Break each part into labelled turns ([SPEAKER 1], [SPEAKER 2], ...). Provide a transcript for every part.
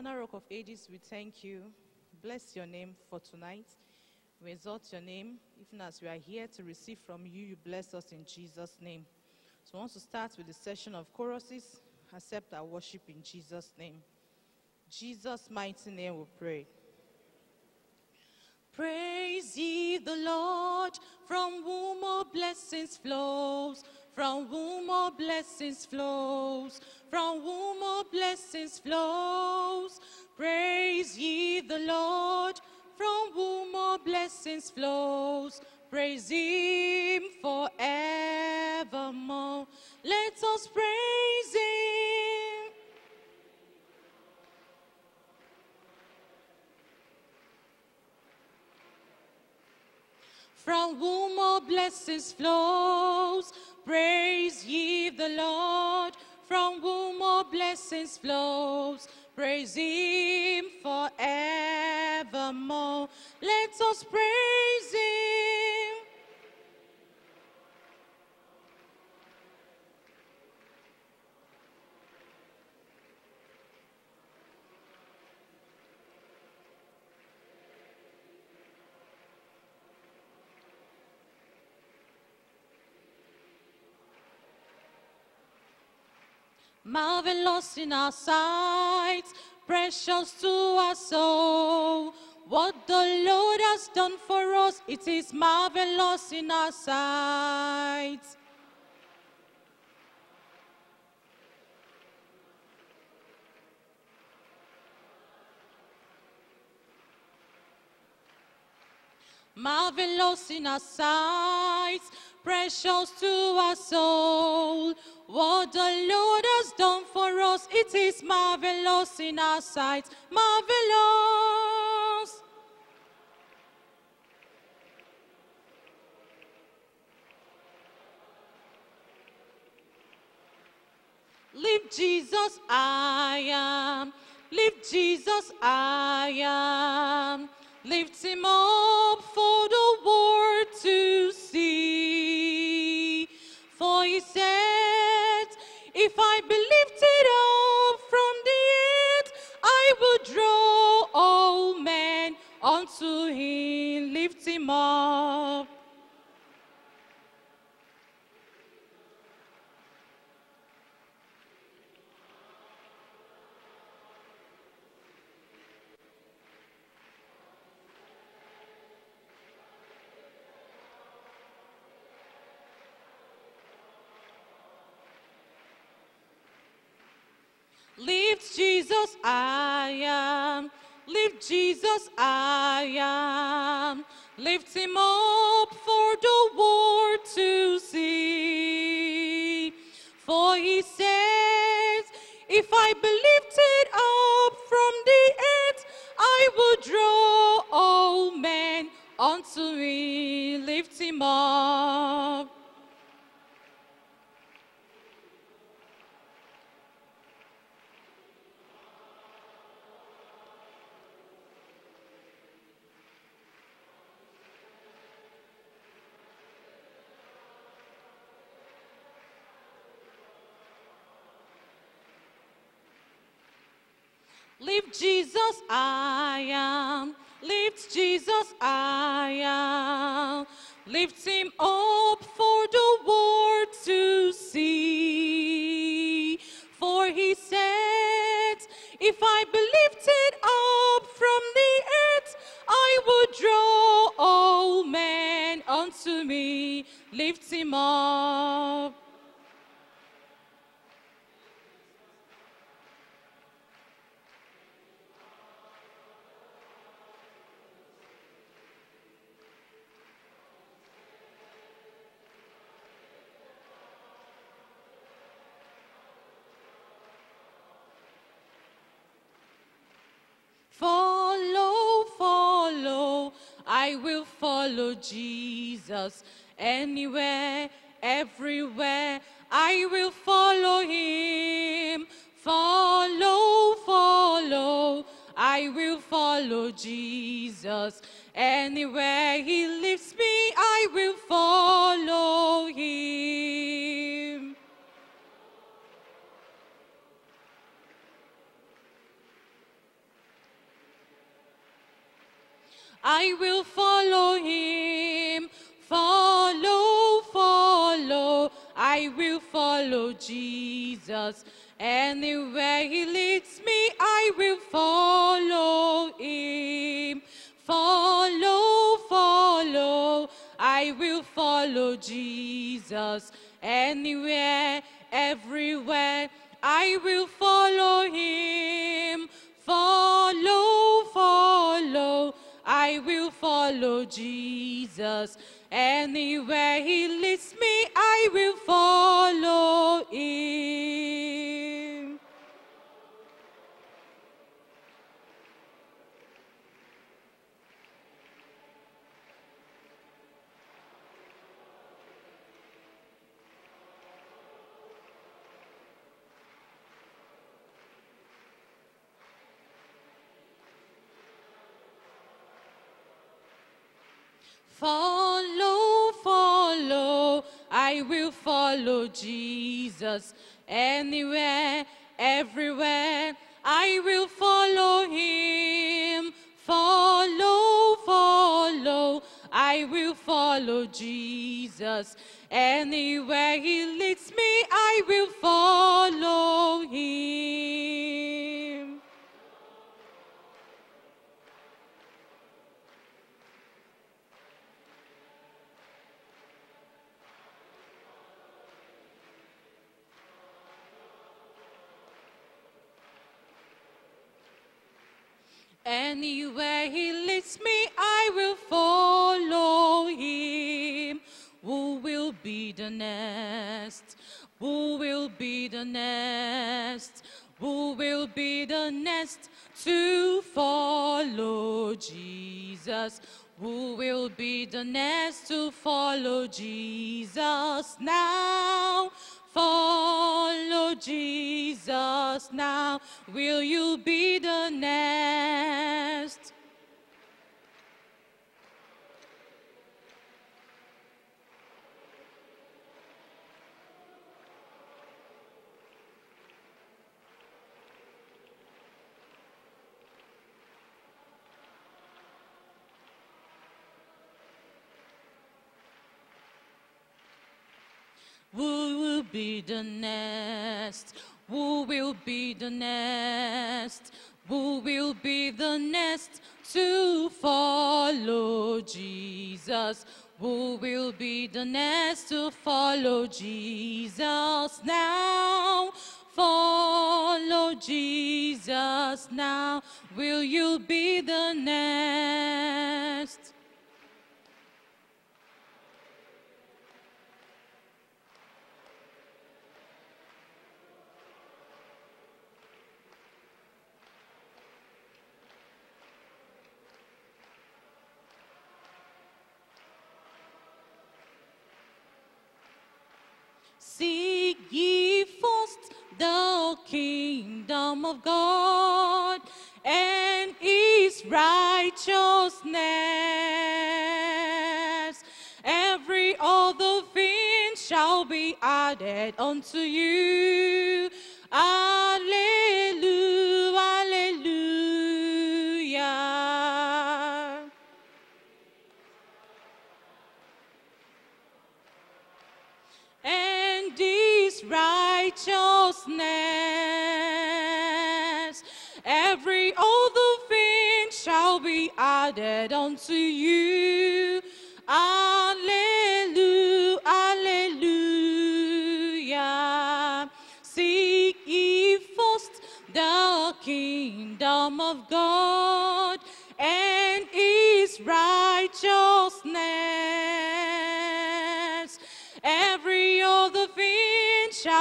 [SPEAKER 1] Eternal Rock of Ages, we thank you. Bless your name for tonight. We exalt your name. Even as we are here to receive from you, you bless us in Jesus' name. So I want to start with the session of choruses. Accept our worship in Jesus' name. Jesus' mighty name we pray. Praise ye the Lord, from whom all blessings flows, from whom all blessings flows, from whom all blessings flows. Praise ye the Lord, from whom all blessings flows. Praise him forevermore. Let us praise him. From whom all blessings flows. Praise ye the Lord, from whom all blessings flows. Praise him forevermore. Let us praise him. Marvelous in our sight, precious to our soul. What the Lord has done for us, it is marvelous in our sight. Marvelous in our sight, precious to our soul. What the Lord has done for us, it is marvelous in our sight. Marvelous. Lift Jesus, I am. Lift Jesus, I am. Lift him up for the world to see. Said, If I be lifted up from the earth, I will draw all men unto him. Lift him up. Lift Jesus, I am. Lift Jesus, I am. Lift him up for the world to see. For he says, If I be lifted up from the earth, I will draw all men unto me. Lift him up. Lift Jesus, I am. Lift Jesus, I am. Lift him up for the world to see. For he said, If I be lifted up from the earth, I will draw all men unto me. Lift him up. Follow, follow, I will follow Jesus anywhere, everywhere. I will follow him. Follow, follow, I will follow Jesus anywhere he Anywhere he leads me, I will follow him. Follow, follow. I will follow Jesus. Anywhere, everywhere, I will follow him. Follow, follow. I will follow Jesus. Anywhere he leads me, I will follow him. Follow, follow, I will follow Jesus. Anywhere, everywhere, I will follow him. Follow, follow, I will follow Jesus. Anywhere he leads me, I will follow him. Anywhere he leads me, I will follow him. Who will be the next? Who will be the next? Who will be the next to follow Jesus? Who will be the next to follow Jesus now? Follow Jesus now. Will you be the next? Who will be the next? Who will be the next? Who will be the next to follow Jesus? Who will be the next to follow Jesus now? Follow Jesus now. Will you be the next? Seek ye first the kingdom of God and his righteousness. Every other thing shall be added unto you. Righteousness. Every other thing shall be added unto you.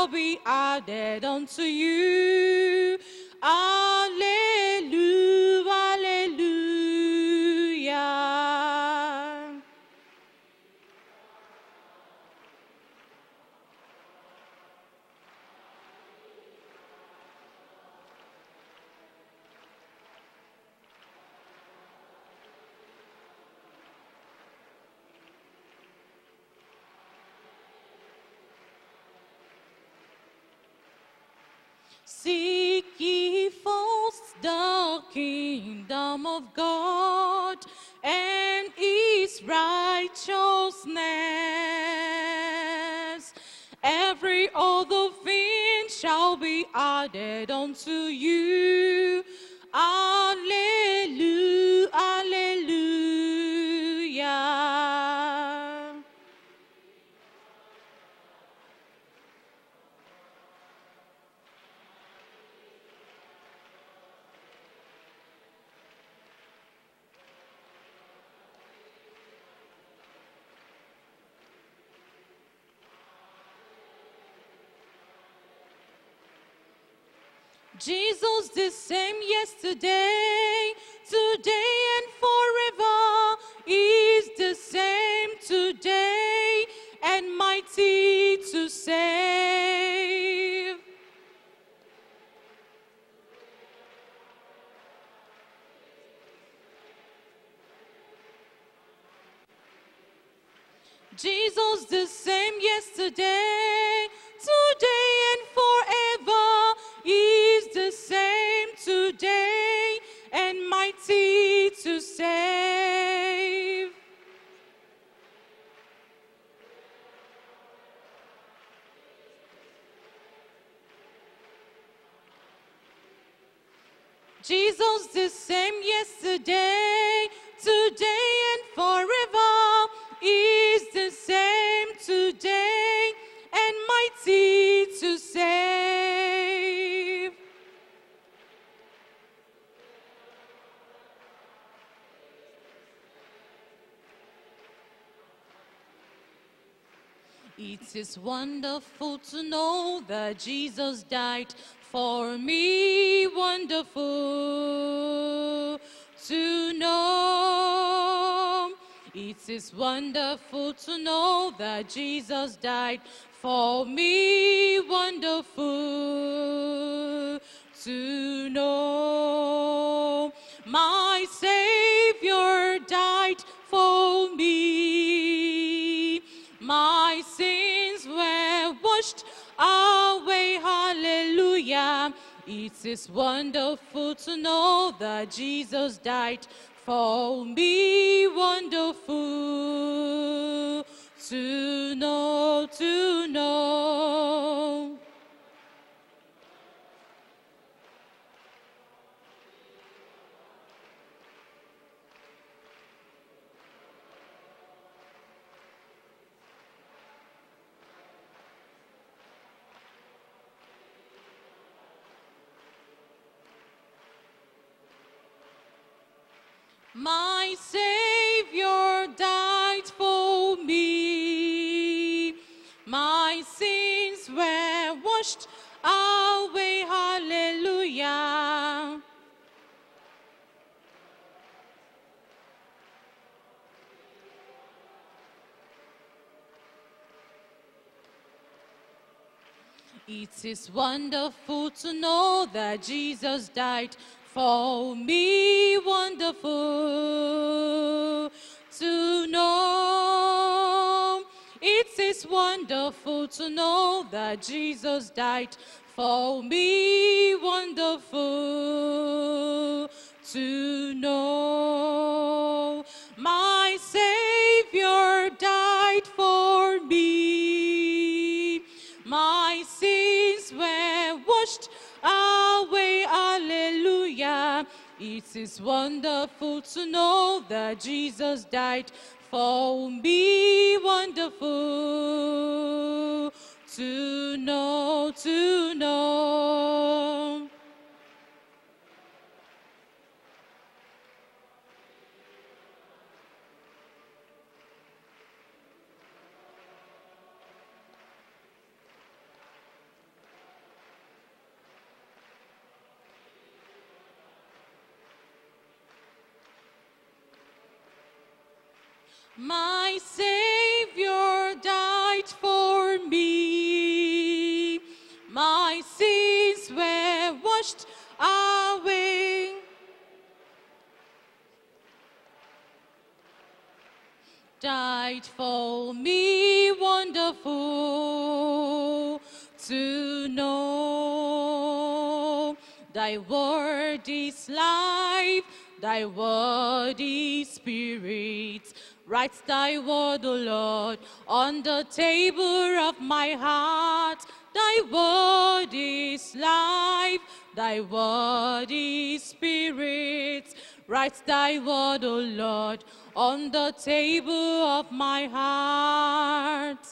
[SPEAKER 1] Shall be added unto you. Alleluia, Seek ye first the kingdom of God and his righteousness. Every other thing shall be added unto you. Jesus the same yesterday, today and forever is the same today and mighty to save. Jesus the same yesterday, Jesus the same yesterday, today and forever is the same today and mighty to save. It is wonderful to know that Jesus died for me. Wonderful to know. It is wonderful to know that Jesus died for me. Wonderful to know. My Savior died for me. My sins were washed away. Hallelujah. It is wonderful to know that Jesus died for me. Wonderful to know, to know. My Savior died for me. My sins were washed away. Hallelujah. It is wonderful to know that Jesus died for me. Wonderful It is wonderful to know that Jesus died for me. Wonderful to know. My It is wonderful to know that Jesus died for me. Wonderful to know, to know. My Savior died for me. My sins were washed away. Died for me, wonderful to know. Thy word is life, thy word is spirit. Write thy word, O Lord, on the table of my heart. Thy word is life, thy word is spirit. Write thy word, O Lord, on the table of my heart.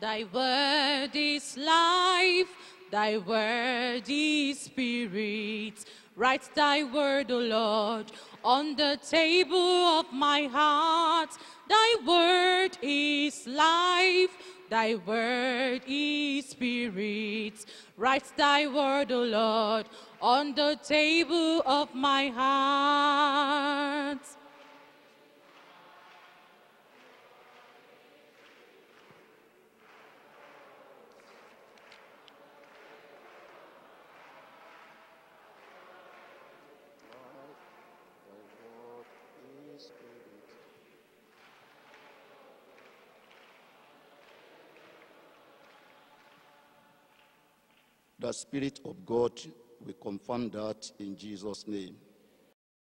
[SPEAKER 1] Thy word is life, thy word is spirit. Write thy word, O Lord, on the table of my heart. Thy word is life, thy word is spirit. Write thy word, O Lord, on the table of my heart.
[SPEAKER 2] The Spirit of God, we confirm that in Jesus' name.